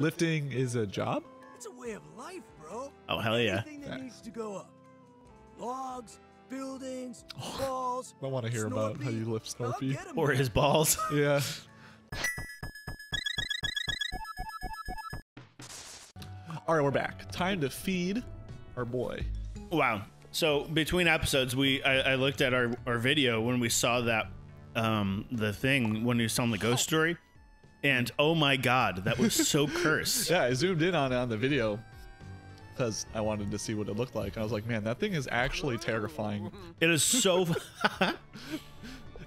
Lifting is a job? It's a way of life, bro. Oh hell yeah! Anything that needs to go up. Logs, buildings, walls. I want to hear about how you lift I'll Snorpy. get 'em, Or man. his balls. Yeah. All right, we're back. Time to feed our boy. Wow. So between episodes, we I, I looked at our, our video when we saw that um the thing when he was telling the ghost story, and oh my god, that was so cursed. Yeah, I zoomed in on it on the video because I wanted to see what it looked like. I was like, man, that thing is actually terrifying. It is so.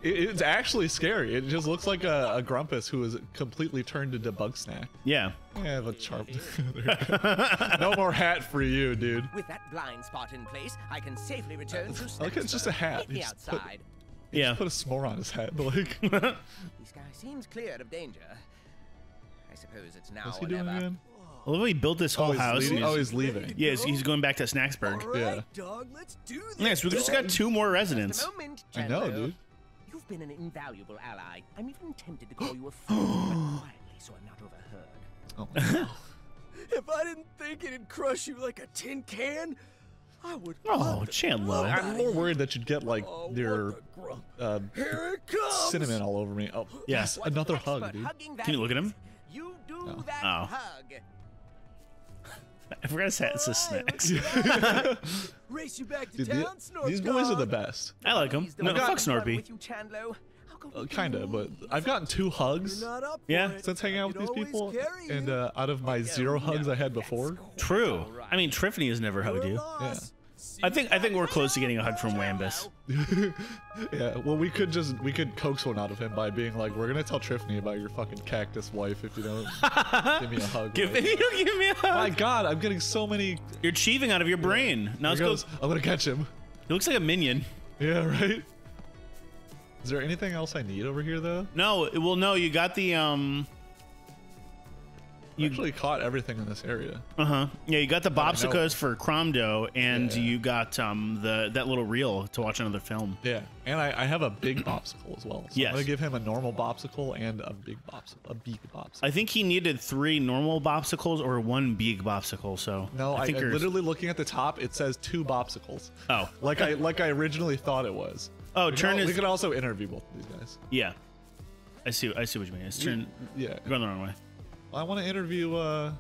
It, it's actually scary. It just looks like a, a Grumpus who is completely turned into Bug Snack. yeah. I have a charm. There you go. no more hat for you, dude. With that blind spot in place, I can safely return uh, to I like it's just a hat. Meet me He put- outside. Yeah. Put a s'more on his head. Like, This guy seems cleared of danger. I suppose it's now what's he or doing never. again? I love how he built this oh, whole Oh, house. leaving. He's- Oh, he's leaving. yeah, he's, he's going back to Snaxburg. All right, Yeah. dog, let's do this. Yes, we just got two more residents. Just a moment, I know, dude. You've been an invaluable ally. I'm even tempted to call you a fool, but quietly so I'm not overheard. Oh, If I didn't think it'd crush you like a tin can, I would. Oh, love Chandler. I'm more worried that you'd get like Oh, what your the uh, Here it comes. cinnamon all over me. Oh, yes, What another hug, dude. Can you look at him? You do No. that Oh. hug. I forgot his hat says All right, snacks. Race you back to Dude, town, the- Snort these boys are the best. I like them. No, fuck me run Snorpy. With you, Chandlo. I'll go Uh, kinda, but I've gotten two hugs You're not up Yeah. since hanging out with these people, and uh, out of my zero hugs I had before, True. I mean, Triffany has never hugged you. loss. I think I think we're close to getting a hug from Wambus. yeah. Well, we could just we could coax one out of him by being like, "We're gonna tell Triffany about your fucking cactus wife if you don't give me a hug." Give Like, me, you give me a My. God, I'm getting so many. You're cheating out of your brain. Now Here let's goes. go. I'm gonna catch him. He looks like a minion. Yeah, right. Is there anything else I need over here though? No, well, no, you got the um. You actually caught everything in this area. Uh huh. Yeah, you got the I bopsicas for Cromdo, and Yeah. you got um the that little reel to watch another film. Yeah, and I, I have a big bopsicle as well. So Yes. I'm gonna give him a normal bopsicle and a big bopsicle, a big bopsicle. I think he needed three normal bopsicles or one big bopsicle. So no, I, think I there's- literally looking at the top, it says two bopsicles. Oh, Like I like I originally thought it was. Oh, We turn can, is we could also interview both of these guys. yeah. I see. I see what you mean. It's turn. Yeah, Going the wrong way. I want to interview. uh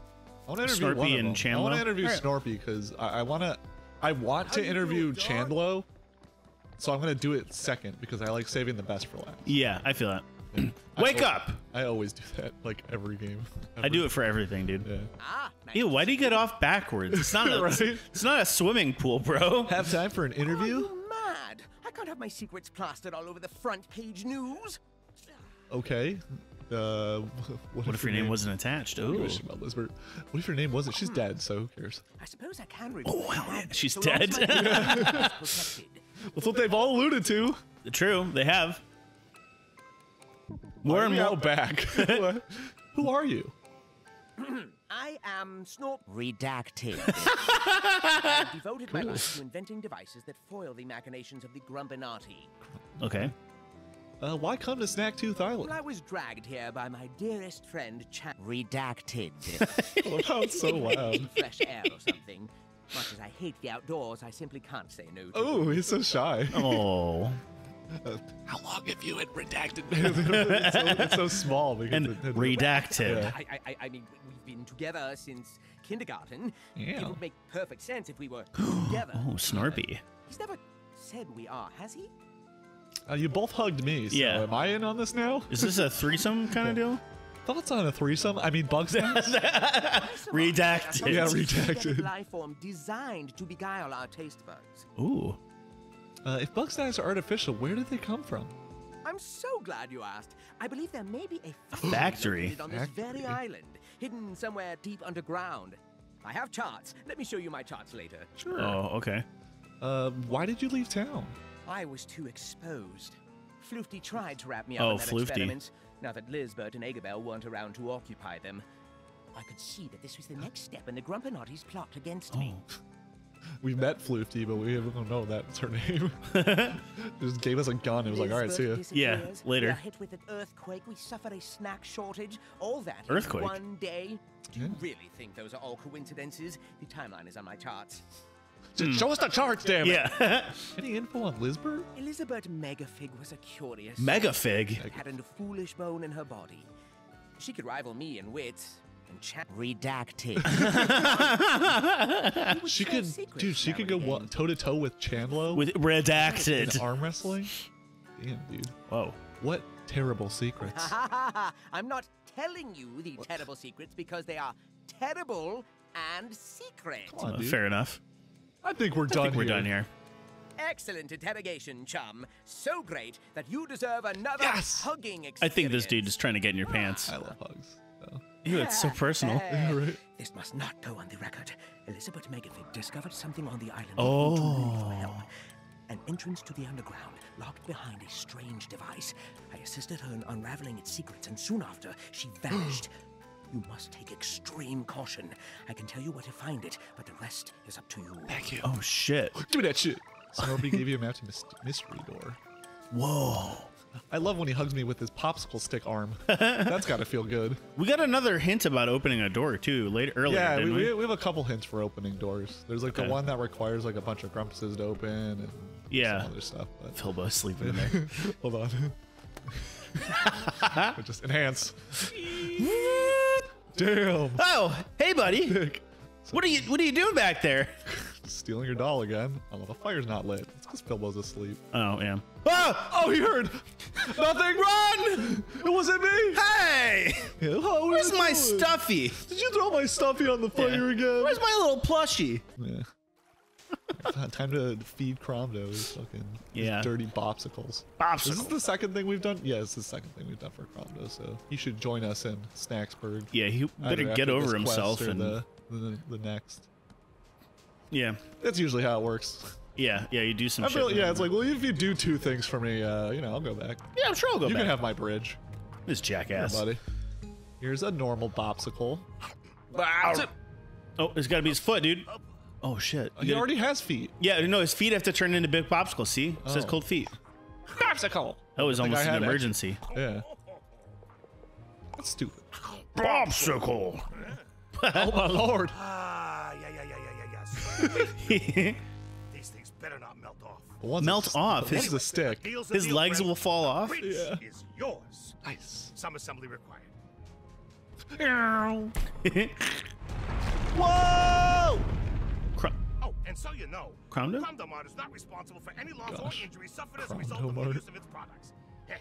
I want to interview Snorpy one of and them. I want to interview Alright. Snorpy because I, I want to. I want How to interview doing, dog? Chandlo, so I'm gonna do it second because I like saving the best for last. Yeah, I feel that. I Wake al- up! I always do that, like every game. I do it for everything, dude. Yeah. Ah, nice Ew, why do you get off backwards? It's not a, Right? it's not a swimming pool, bro. Have time for an Are interview? You mad? I can't have my secrets plastered all over the front page news. Okay. Uh, what, What if your name wasn't attached? Ooh. Ooh. What if your name wasn't? She's dead, so who cares? I suppose I can reveal Oh, hell my yeah, name, she's so dead. my identity is protected. That's what they've all alluded to. True, they have. More and Why are we more. out back. What? who are you? I am Snorp Redacted. I've devoted my life to inventing devices that foil the machinations of the Grumpinati. Okay. Uh, why come to Snacktooth Island? Well, I was dragged here by my dearest friend, Chan. Redacted. Oh, it's so loud. Fresh air or something. Much as I hate the outdoors, I simply can't say no to Oh, he's so shy. Oh. How long have you had redacted? it's, so, it's so small because And it- it- redacted. Yeah. I, I, I mean, we've been together since kindergarten. Yeah. It would make perfect sense if we were together. Oh, Snorpy. He's never said we are, has he? Uh, you both hugged me. So Yeah. Am I in on this now? Is this a threesome kind of deal? Thoughts on a threesome? I mean, Bugs. Redacted. Yeah, A redacted. life form designed to beguile our taste buds. Ooh. Uh, if Bugsnax are artificial, where did they come from? I'm so glad you asked. I believe there may be a factory? on this very island, hidden somewhere deep underground. I have charts. Let me show you my charts later. Sure. Oh, okay. Uh, why did you leave town? I was too exposed. Floofty tried to wrap me Oh, up in that Floofty. experiment. Now that Lizbert and Eggabell weren't around to occupy them, I could see that this was the next step in the Grumpinati's plot against me. We met Floofty, but we don't know that's her name. Just gave us a gun. It was like, all right, see ya. Lizbert Yeah, later. We are hit with an earthquake. We suffer a snack shortage. All that Earthquake? one day. Do you Yeah. really think those are all coincidences? The timeline is on my charts. Hmm. Just show us the charts, damn it. Yeah. Any info on Lizbert? Elizabert Megafig was a curious. Megafig. Had a foolish bone in her body. She could rival me in wit and chat. Redacted. She could, dude. She could go toe to toe with Chandlo With in redacted. arm wrestling. Damn, dude. Whoa. What terrible secrets. I'm not telling you the terrible secrets because they are terrible and secret. Come on, Uh, dude. fair enough. I think we're I done think we're here. done here. Excellent interrogation, chum. So great that you deserve another Yes! hugging experience. I think this dude is trying to get in your pants. I love hugs. So. Ew, it's so personal. Yeah, right. This must not go on the record. Elizabert Megafig discovered something on the island. Oh. too many for help. An entrance to the underground, locked behind a strange device. I assisted her in unraveling its secrets, and soon after, she vanished. you must take extreme caution. I can tell you where to find it, but the rest is up to you. Thank you. Oh shit. Give me that shit. So nobody gave you a map to mys- mystery door. Whoa. I love when he hugs me with his popsicle stick arm. That's got to feel good. We got another hint about opening a door too later earlier. yeah, we, we, we, have a couple hints for opening doors. There's like Okay. the one that requires like a bunch of grumpuses to open and Yeah. some other stuff. But sleeping in there. hold on. Just enhance. Damn. oh, hey buddy. What are you What are you doing back there? Stealing your doll again. Oh, the fire's not lit. It's because Filbo's asleep. Oh yeah. Ah! Oh, he heard! Nothing! Run! It wasn't me! Hey, Yeah, where's my doing? stuffy? Did you throw my stuffy on the fire again? Where's my little plushie? Yeah. Time to feed Cromdo his fucking his Yeah. dirty bopsicles. Is this Popsicle. the second thing we've done? Yeah, it's the second thing we've done for Cromdo, so he should join us in Snaxburg. Yeah, he better get over himself or and the, the, the next. Yeah, That's usually how it works. yeah, yeah. You do some I shit. feel, with yeah, it's like, well, if you do two things for me, uh, you know, I'll go back. yeah, I'm sure I'll go you back. can have my bridge, this jackass. buddy. Here's a normal bopsicle. Oh, it's got to be his foot, dude. Oh shit. You He gotta- already has feet. Yeah, no, his feet have to turn into big popsicles. See, it says Oh. cold feet. Popsicle. That was almost an had emergency. Yeah. That's stupid. Popsicle. oh my lord. These things better not melt off. The one's Melt a, off. The His- one's a stick. His legs will fall off. Yeah. is yours. Nice. Some assembly required. Whoa! Cr- Oh, and so you know, Cromdo? Cromdomart is not responsible for any loss Gosh. or injury suffered as a result of the use of its products. Hey,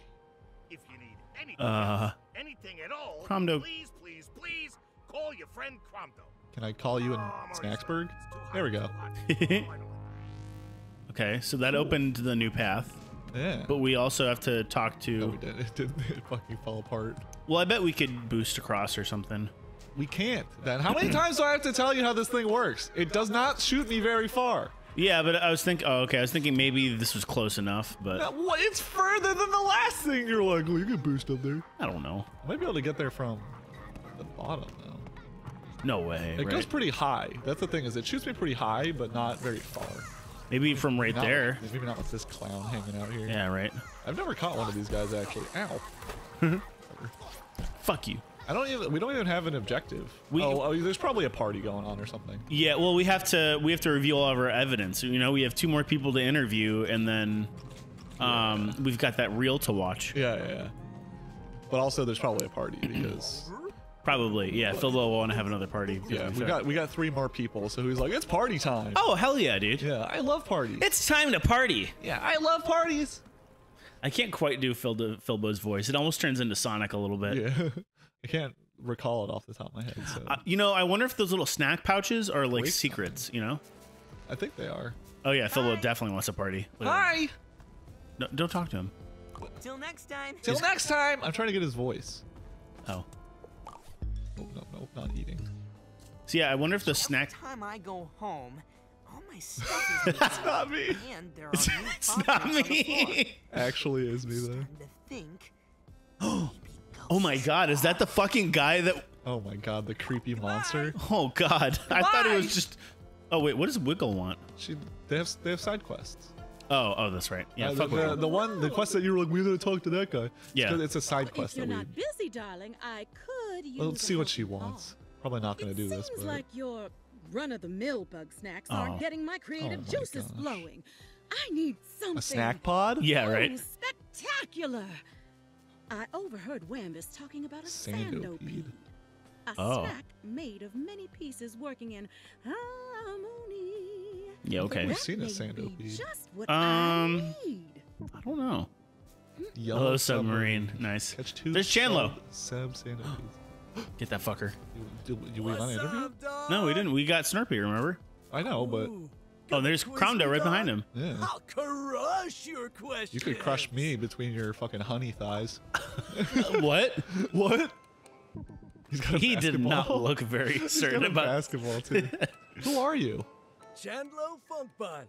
if you need anything, Uh, anything at all, Cromdo- please, please, please call your friend Cromdo. Can I call you in ah, I'm already Snaxburg? sorry. It's too hot, There we go. too hot. I don't like okay, so that opened the new path, Yeah. but we also have to talk to. no, we to. did. It didn't. It fucking fell apart. Well, I bet we could boost across or something. We can't. Then how many times do I have to tell you how this thing works? It does not shoot me very far. Yeah, but I was thinking. Oh, okay. I was thinking maybe this was close enough, but what- It's further than the last thing. You're like, well, you can boost up there. I don't know. I might be able to get there from the bottom though. No way. It goes pretty high. That's the thing is, it shoots me pretty high, but not very far. Maybe from right Not- there. Maybe not with this clown hanging out here. Yeah, right. I've never caught one of these guys actually. Ow. Fuck you. I don't even. We don't even have an objective. We- oh, oh, there's probably a party going on or something. Yeah, well, we have to we have to reveal all of our evidence. You know, we have two more people to interview, and then um, we've got that reel to watch. Yeah, yeah, yeah. But also, there's probably a party because Probably, yeah. Phil will want to have another party. yeah, we got we got three more people. So he's like, it's party time. Oh hell yeah, dude! Yeah, I love parties. It's time to party. yeah, I love parties. I can't quite do Phil Filbo's voice. It almost turns into Sonic a little bit. Yeah, I can't recall it off the top of my head. So Uh, you know, I wonder if those little snack pouches are like Wait. secrets. You know? I think they are. Oh yeah, Filbo definitely wants a party. Look at him. No, don't talk to him. Till next time. Till next time. I'm trying to get his voice. Oh, Oh no, no, not eating. so yeah, I wonder if the Every snack. time I go home, all my stuff is missing. Not me. And there are It's, new it's not on the floor. me. Actually, is me though. Time think. Oh my god, is that the fucking guy that? Oh my god, the creepy monster. Oh god, I thought it was just. Oh wait, what does Wiggle want? She they have they have side quests. Oh, oh, that's right. Yeah, Uh, fuck the, the, the one the quest that you were like we're gonna talk to that guy. It's it's a side If quest you're that we. not busy, darling, I could use. Let's see what she wants. arm. Probably not gonna it do this, seems but like your run-of-the-mill bug snacks Oh. aren't getting my creative Oh my juices gosh. flowing. I need something. a snack pod. yeah, Oh, right. spectacular! I overheard Wambus talking about a Sandopede. sandopede. A Oh. snack made of many pieces working in harmony. Yeah, okay. We've seen a may be sandopede. Just Um, I. I don't know. Yellow Hello, submarine. Nice. Catch two. There's Chandlo. Sub, sub. Get that fucker. You, do, you we want to interview? up. No, we didn't. We got Snorpy. Remember? I know, but Oh, there's quiz Cromdo right behind him. yeah, I'll crush your question. you could crush me between your fucking honey thighs. what? what? He's got a He did not look very He's certain got a about. basketball too. Who are you? Chandlo Funkbun.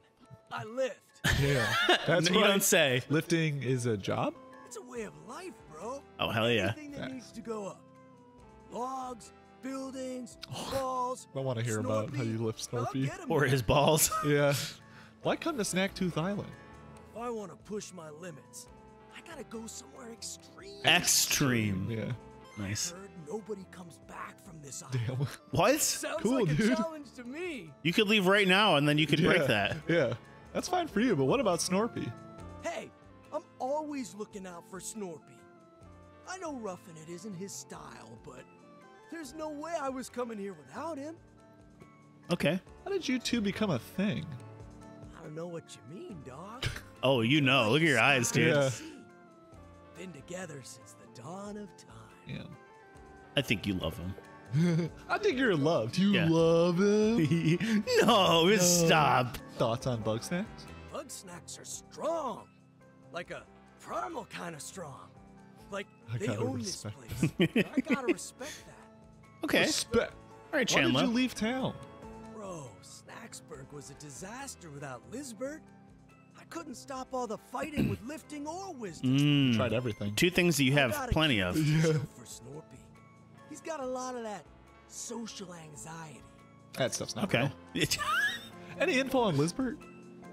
I lift. Yeah, that's what you right. don't say. Lifting is a job. It's a way of life, bro. Oh hell yeah. Anything that needs to go up. Logs, buildings, walls. I want to hear about how you lift I'll Snorpy. get 'em, Or his balls. Yeah. Why come to Snacktooth Island? If I want to push my limits, I gotta go somewhere extreme. Extreme. Yeah. Nice. Heard nobody comes back from this island. Damn. What? Sounds Cool, like a dude. challenge to me. You could leave right now and then you could yeah. break that. Yeah. That's fine for you, but what about Snorpy? Hey, I'm always looking out for Snorpy. I know roughing it isn't his style, but there's no way I was coming here without him. Okay. How did you two become a thing? I don't know what you mean, dog. Oh, you know. Look at your eyes, dude. Yeah. Been together since the dawn of time. Yeah. I think you love him. I think you're in love. Do you Yeah. love him? no, stop. Thoughts on Bugsnax? Bug snacks are strong. Like a primal kind of strong. Like I they gotta own this respect place. I gotta respect that. Okay. Respect. All right, Why did you leave town? Bro, Snaxburg was a disaster without Lizbert. I couldn't stop all the fighting with lifting or wisdom. Mm, Tried everything. two things that you have plenty of. it chill for Snorpy. He's got a lot of that social anxiety. That stuff's not Okay. Any info on Lizbert?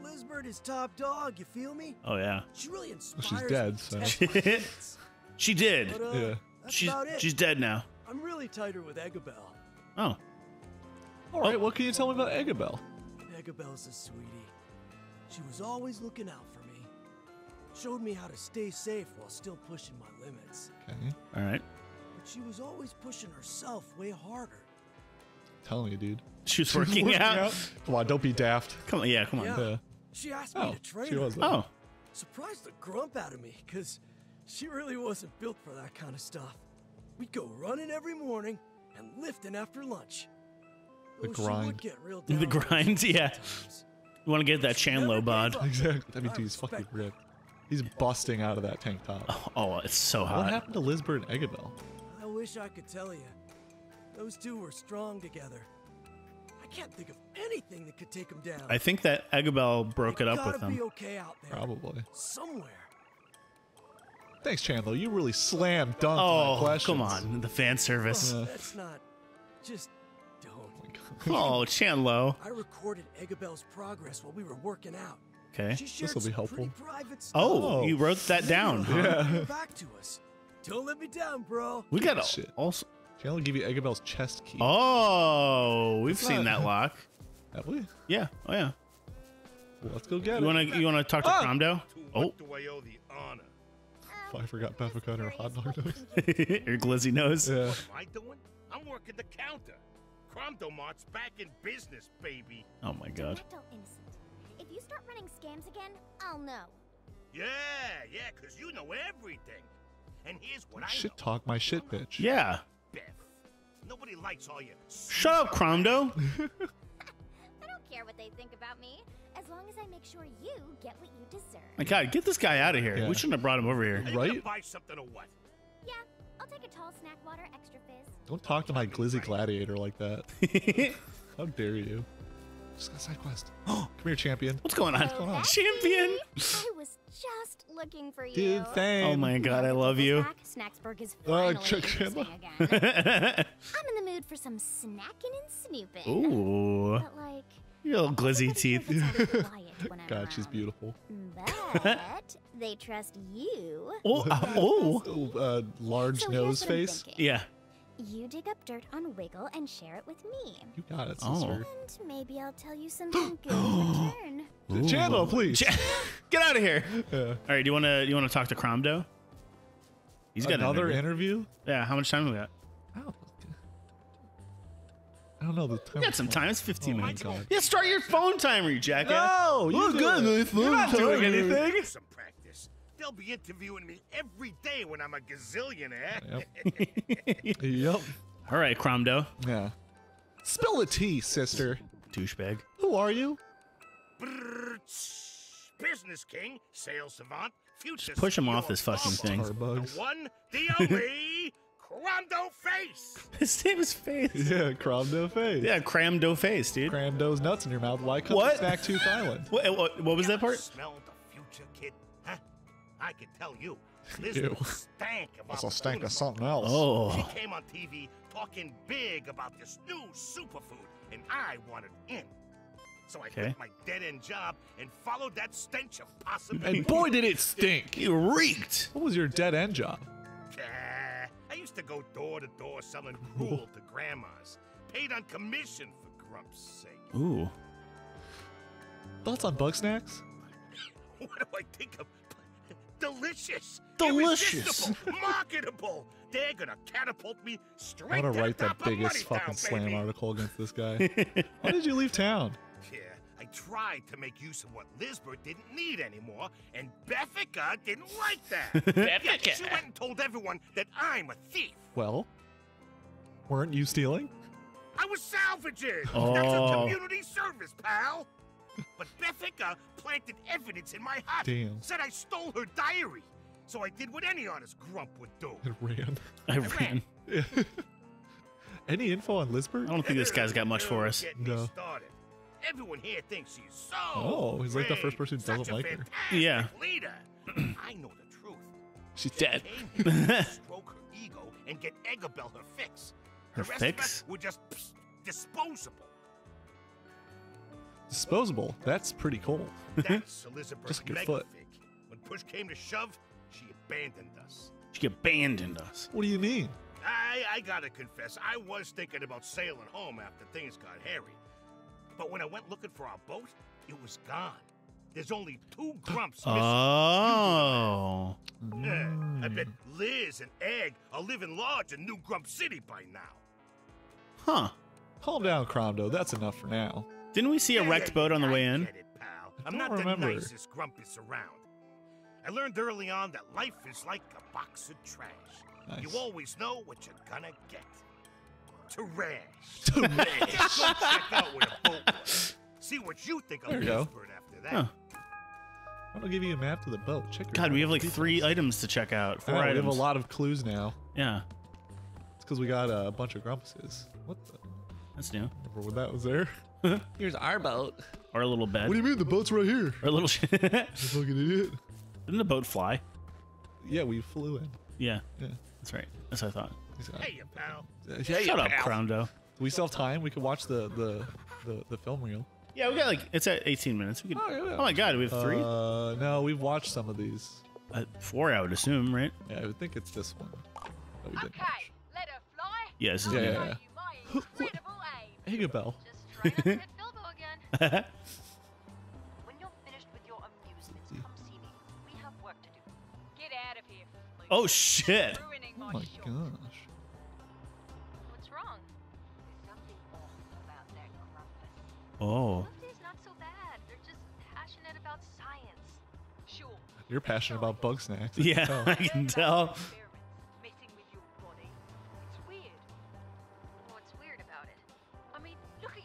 Lizbert is top dog, you feel me? oh yeah. She really inspires dead, me to so- test my limits. She did. But, uh, Yeah. that's She's about it. she's dead now. I'm really tighter with Eggabell. Oh. All right, what can you tell me about Eggabell? Eggabell's a sweetie. She was always looking out for me. Showed me how to stay safe while still pushing my limits. Okay. All right. But she was always pushing herself way harder. Telling you, dude. She was working, out. Come on, don't be daft. Come on. Yeah. Come on. Yeah. Yeah. She asked me Oh, to train she her. was. Oh. Surprised the grump out of me, because she really wasn't built for that kind of stuff. We'd go running every morning and lifting after lunch. The Though She would grind. get real The down with grind, yeah. sometimes. You want to get that Chandlo bod? Exactly. I WT's fucking respect ripped. He's busting out of that tank top. Oh, oh it's so hot. What happened to Lizbert and Eggabell? I wish I could tell you. Those two were strong together. I can't think of anything that could take them down. I think that Eggabell broke They it up gotta with him. be okay out there. Probably. Somewhere. Thanks, Chandler. You really slam dunked my Oh, questions. come on. The fan service. Yeah. That's not. Just don't. Oh, Chandlo. I recorded Eggabell's progress while we were working out. Okay. This'll be helpful. pretty private stuff. Oh, you wrote that down. huh? Yeah. Back to us. Don't let me down, bro. We got Shit. also. Chandler give you Eggabell's chest key. Oh, we've It's seen not- that lock. Have we? Yeah. Oh yeah. Well, let's go get You it. wanna you wanna talk to Ah! Cromdo? Oh, what do I owe the honor? Oh, I forgot Peppa cut her hot dog nose. your glizzy nose. Yeah. What am I doing? I'm working the counter. Cromdomart's back in business, baby. Oh my god. Innocent. If you start running scams again, I'll know. Yeah, yeah, because you know everything. And here's what I Shit talk my shit bitch. Yeah. Beth. Nobody likes all your... Shut up, Cromdo. I don't care what they think about me, as long as I make sure you get what you deserve. My god, get this guy out of here. Yeah. We shouldn't have brought him over Are here. you gonna Right? buy something or what? Yeah, I'll take a tall snack water extra fizz. Don't talk to my glizzy gladiator like that. How dare you? Just got a side quest. Oh, Come here, champion. What's going on? So that Champion. I was just looking for you. Dude, thanks. Oh my god, I love you. Snaxburg is Oh, finally Chuck interesting again. I'm in the mood for some snacking and snooping. Ooh, But like, your little glizzy teeth. here gets out of quiet when I'm God, she's beautiful. But they trust you. Oh, uh, oh, uh, large So nose here's what I'm face. thinking. yeah. You dig up dirt on Wiggle and share it with me. You got it, Oh. sister. And maybe I'll tell you something good in return. Chandler, please. Ch- Get out of here. Yeah. All right, do you want to you want to talk to Cromdo? He's got an Another interview. interview? Yeah, how much time we got? I don't, I don't know the time. We got some time. It's 15 Oh minutes. God. Yeah, start your phone timer, you jackass. No, you Look do good, it. You're not doing timer. anything. Some practice. They'll be interviewing me every day when I'm a gazillionaire. Yep. yep. All right, Cromdo. Yeah. Spill the tea, sister. Douchebag. Who are you? Business king, sales savant, future. push him off this fucking thing. Starbucks. The one, the only, Cromdo Face. His name is Face. Yeah, Cromdo face. Yeah, Cramdo Face, dude. Cram those nuts in your mouth. Why come What? to Snacktooth Island? What, what, what was that part? Smell the future, kid? Huh? I can tell you. Liz Ew. stank of That's a stank of something else. Oh. She came on TV talking big about this new superfood, and I wanted in. So I Okay. quit my dead-end job and followed that stench of possibility. And boy, did it stink. You reeked. What was your dead end job? Ah, I used to go door to door selling gruel to grandmas, paid on commission for Grump's sake. Ooh. Thoughts on Bugsnax? What do I think of? Delicious, Delicious. marketable. They're gonna catapult me straight. I want to to write the the top of biggest Moneytown, fucking slam article against this guy. Why did you leave town? Yeah, I tried to make use of what Lizbert didn't need anymore, and Beffica didn't like that. yeah, she went and told everyone that I'm a thief. Well, weren't you stealing? I was salvaging. That's Oh. a community service, pal. But Beffica planted evidence in my hut. Damn. Said I stole her diary. So I did what any honest grump would do. I ran. I ran. Any info on Lizbert? I don't think this guy's got much for us. No. started. Everyone here thinks she's so. Oh, he's like the first person who such doesn't a like her. Yeah. Leader. I know the truth. She's She dead. came here stroke her ego and get Eggabell her fix. Her the rest fix? Of us were just psst, disposable. Disposable. That's pretty cool. That's Elizabeth's Just like your mega foot. When push came to shove, she abandoned us. She abandoned us. What do you mean? I, I gotta confess, I was thinking about sailing home after things got hairy. But when I went looking for our boat, it was gone. There's only two grumps oh. missing. Oh. Yeah, I bet Liz and Egg are living large in New Grump City by now. Huh. Calm down, Cromdo. That's enough for now. Didn't we see a wrecked boat on the way in? get it, pal. I'm don't not remember. the nicest grumpus around. I learned early on that life is like a box of trash. Nice. You always know what you're gonna get. Trash. Trash. Go check out where the boat was. See what you think of There you go. Lizbert after that. Huh. I'm gonna give you a map to the boat. Check your God, we have like details. three items to check out. I Four know, we have a lot of clues now. Yeah, It's because we got uh, a bunch of grumpuses. What the? that's new. Remember when that was there? Here's our boat. Or a little bed. What do you mean? The boat's right here. or a little. Sh- Didn't You fucking idiot. the boat fly? Yeah, we flew in. Yeah, Yeah. that's right. That's what I thought. Hey, you pal. Uh, Shut up, Cromdo. Do we still have time? We could watch the the the, the film reel. Yeah, we got like it's at 18 minutes. We could. Oh, yeah, yeah. Oh my God, we have three. Uh, no, we've watched some of these. Uh, four, I would assume, right? Yeah, I would think it's this one. That we didn't Okay, let her fly. Yeah, this is Yeah, new. yeah, Show yeah. you my incredible aim. watch. Eggabell. Just straight up hit Bilbo again. When you're finished with your amusements, come see me. We have work to do. Get out of here, Luke. oh shit! Oh my, my gosh. What's wrong? There's something off about that grumpus. Oh, Something's not so bad. They're just passionate about science. Sure. You're passionate about Bugsnax. I can yeah, tell. I can tell.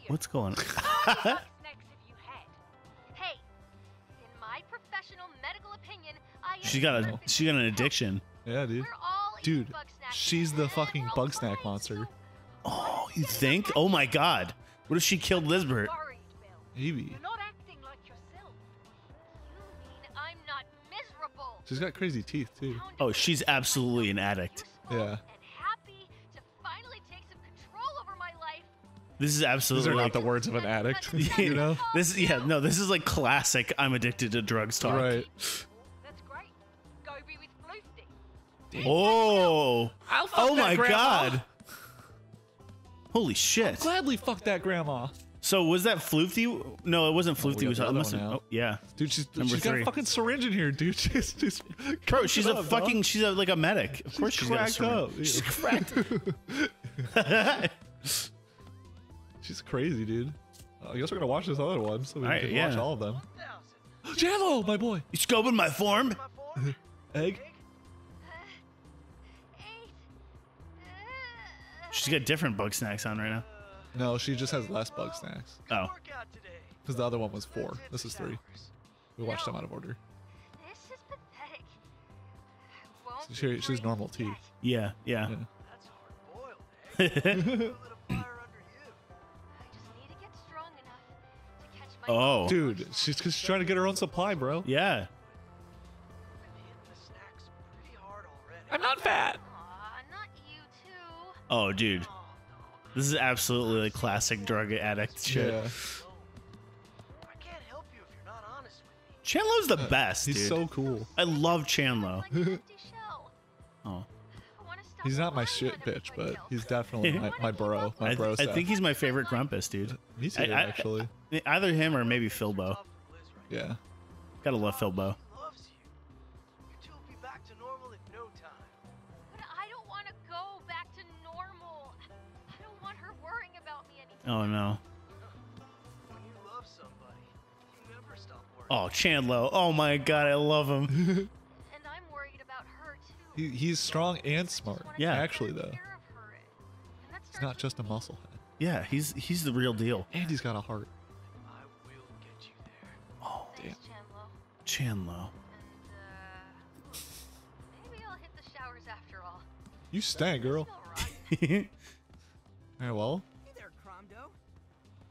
What's going on? How many bug snacks have you had? Hey, in my professional medical opinion, I She got a she got an addiction. Yeah, dude. We're all eating Dude, she's the fucking bug snack monster. Oh, you think? Oh my God! What if she killed Lizbert? worried, Maybe. You're not acting like yourself. You mean I'm not She's got crazy teeth too. Oh, she's absolutely an addict. Yeah. This is absolutely These absolutely are not like the words of an addict. you know? this. is Yeah, no, this is like classic. I'm addicted to drugs talk. Right. That's great. Go be with Floofty. Oh. I'll fuck Oh that my grandma. god. Holy shit. Gladly fuck that grandma. So was that Floofty? No, it wasn't oh, we Floofty. got it was the it other must have- oh, yeah. Dude, she's, Number she's got a fucking syringe in here, dude. She's just Bro, she's a up, dog. fucking. She's a, like a medic. Of course, she's got a cracked syringe. up. She's cracked. She's crazy, dude. Uh, I guess we're gonna watch this other one, so we Alright, can yeah. watch all of them. Jello, my boy. You scoping my form? Egg. She's got different Bugsnax on right now. No, she just has less Bugsnax. Oh. Because the other one was four. This is three. We watched them out of order. This is pathetic. Won't So she, she has normal teeth. Yeah, yeah. I Oh. oh. Dude, she's, 'cause she's trying to get her own supply, bro. Yeah. I'm not fat. Aw, not you too. Oh, dude. This is absolutely like classic drug addict shit. Yeah. Chandler's the uh, best, He's dude. so cool. I love Chandler. Like an empty shell. Oh. I wanna stop He's not my shit bitch, but he's definitely my, my bro. My I, bro. I Seth. think he's my favorite Grumpus, dude. Me too, I- I- actually. Either him or maybe Filbo. Yeah. Gotta love Filbo. But I don't want to go back to normal. I don't want her worrying about me anymore. Oh no. Oh, Chandler. Oh my god, I love him. And I'm worried about her too. He, he's strong and smart. Yeah. Actually, though. Care of her. And that He's not just a muscle head. yeah, he's he's the real deal. And he's got a heart. Chandlo. Chandler. And uh maybe I'll hit the showers after all. You stank, girl. Alright. Alright, well. Hey there, Cromdo.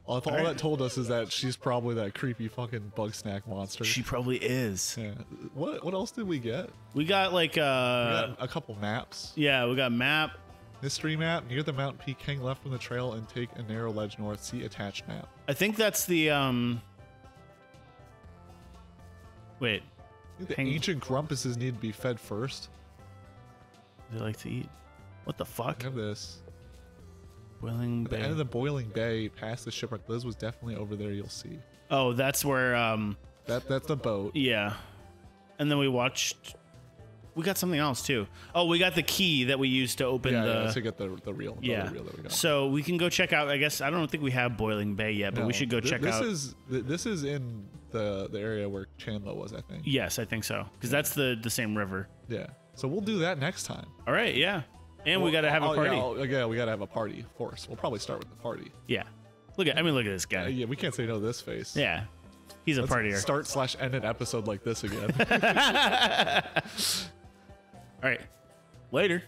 All, all that told us is that she's probably that creepy fucking bug snack monster. she probably is. yeah. What what else did we get? We got like We uh got a couple maps. yeah, we got map. Mystery map near the mountain peak. Hang left from the trail and take a narrow ledge north. See attached map. I think that's the um Wait, the Hang- ancient grumpuses need to be fed first. they like to eat. What the fuck? Have this. Boiling At the end of the boiling bay, past the shipwreck. Liz was definitely over there. You'll see. oh, that's where um That that's the boat. yeah. And then we watched we got something else too. Oh, we got the key that we used to open Yeah, the yeah, to get the the real. The yeah. reel that we got. So we can go check out. I guess I don't think we have Boiling Bay yet, but we should go thi- check this out. This is th- this is in the the area where Chandler was, I think. Yes, I think so, because that's the the same river. Yeah. So we'll do that next time. All right, yeah, and we Well, got to have a oh, party. Yeah, oh, yeah, we got to have a party, of course. We'll probably start with the party. Yeah, look at I mean look at this Uh, guy. yeah, we can't say no to this face. Yeah, he's a Let's partier. Start slash end an episode like this again. All right, later.